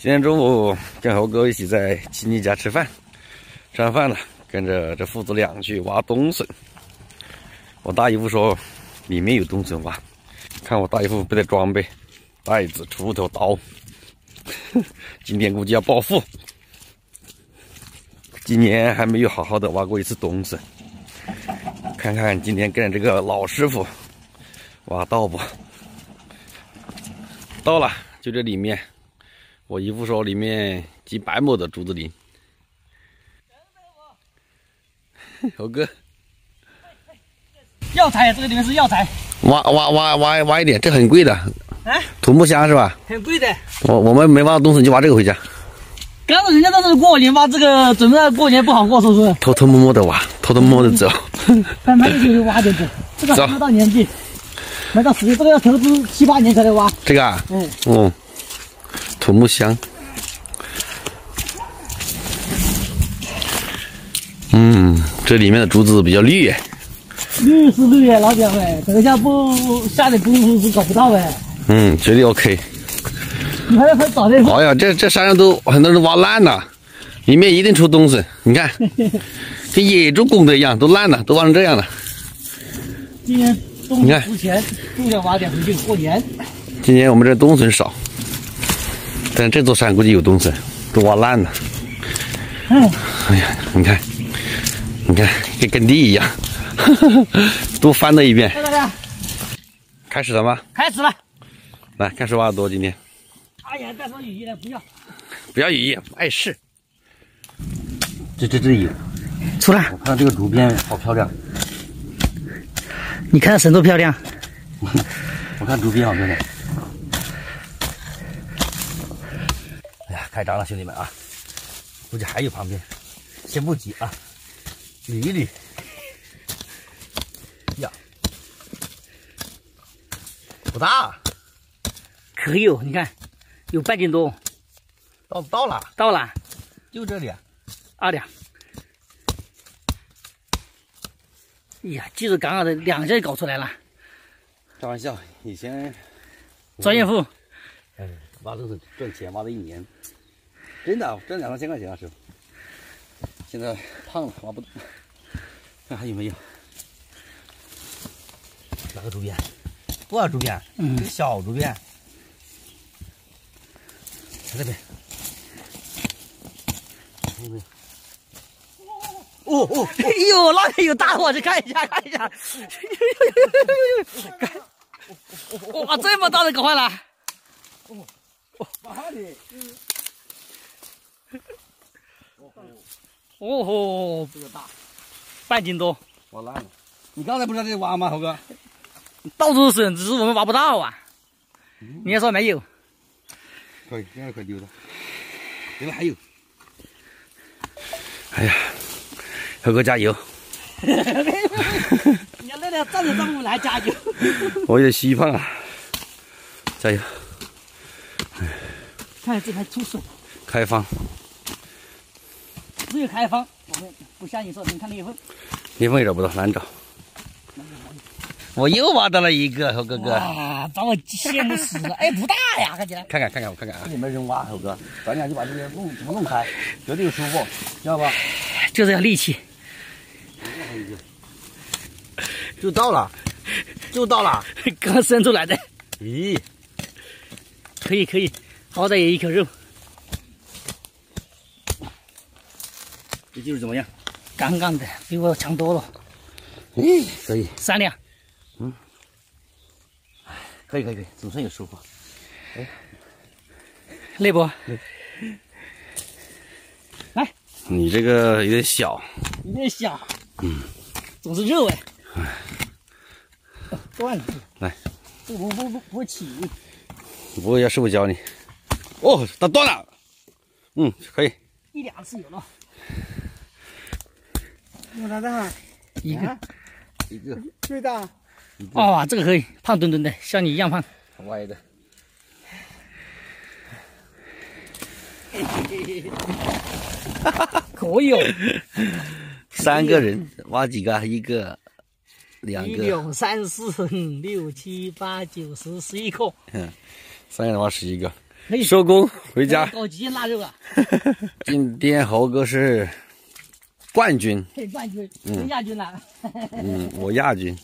今天中午跟猴哥一起在亲戚家吃饭，吃完饭了，跟着这父子俩去挖冬笋。我大姨夫说里面有冬笋挖，看我大姨夫背的装备，袋子、锄头、刀，今天估计要暴富。今年还没有好好的挖过一次冬笋，看看今天跟这个老师傅挖到不？到了，就这里面。我姨夫说里面几百亩的竹子林。猴哥，药材，这个里面是药材。挖挖挖挖挖一点，这很贵的。啊？土木香是吧？很贵的。我我们没挖到东西，就挖这个回家。刚才人家都是过年挖这个，准备过年不好过，是不是？偷偷摸摸的挖，偷偷摸摸的走。慢慢的就挖点走，这个还没到年纪，没到时间，这个要投资七八年才能挖。这个啊？嗯。哦。土木香，嗯，这里面的竹子比较绿哎，绿是绿哎，老铁们，等一下不下点功夫是搞不到哎。嗯，绝对 OK。你还要快找点。哎呀，这这山上都很多人挖烂了，里面一定出冬笋，你看，跟野猪拱的一样，都烂了，都挖成这样了。今年冬笋之前就要挖点回去过年。今年我们这冬笋少。但这座山估计有东西，都挖烂了。哎，哎呀，你看，你看，跟耕地一样，都翻了一遍。开始了吗？开始了。来，开始挖的多今天。哎呀，带上雨衣了，不要。不要雨衣，不碍事。这这这雨，出来。我看这个竹编好漂亮。你看绳多漂亮。我看竹编好漂亮。开张了，兄弟们啊！估计还有旁边，先不急啊，捋一捋。呀，不大，可有？你看，有半斤多。到到了，到了，就这里，二两。哎呀，技术杠杠的，两下就搞出来了。开玩笑，以前专业户。哎，挖都是赚钱，挖了一年。真的挣两三千块钱啊，师傅。现在胖了，挖不动。看还有没有？哪个竹编？多少竹编？嗯，小竹编。在这边。有没有？哦哦！哎呦，那边有大货，去看一下，看一下。哇，这么大的搞坏了！哦哦，马上的。哦吼，这个大，半斤多，挖烂了。你刚才不是在这里挖吗，猴哥？到处是笋，只是我们挖不到啊。你还说没有？可以，现在可以丢了。原来还有。哎呀，猴哥加油！你要那辆站着站不来，加油！我也希望啊！加油！看这还出笋。开放。只有开放，我们不像你说，你看裂缝，裂缝也找不到，难找。我又挖到了一个，猴哥哥，啊，把我羡慕死了。哎，不大呀，看起来。看看看看，我看看啊，这里没人挖，猴哥，咱俩就把这些弄怎么弄开，绝对有收获，知道吧？就是要力气。就到了，就到了，刚生出来的。咦，可以可以，好歹也一口肉。这技术怎么样？杠杠的，比我强多了。嗯，可以。三两。嗯。可以可以可以，总算有收获。哎，累不？来。你这个有点小。有点小。嗯。总是热哎。哎。断了。来。不不不不不会起。不会，要师傅教你。哦，它断了。嗯，可以。一两次有了。有多大？一个，一个最大。哇，这个可以，胖墩墩的，像你一样胖。歪的。可以哦。三个人挖几个？一个，两个。一两三四五六七八九十十一个。嗯，三个人挖十一个。收工回家。搞极限腊肉啊！今天猴哥是冠军，嘿，冠军，谁亚军了？嗯，我亚军，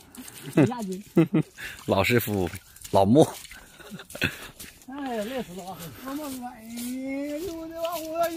亚军。老师傅老莫。哎呀，累死了啊！老莫，哎呦，我的妈，我。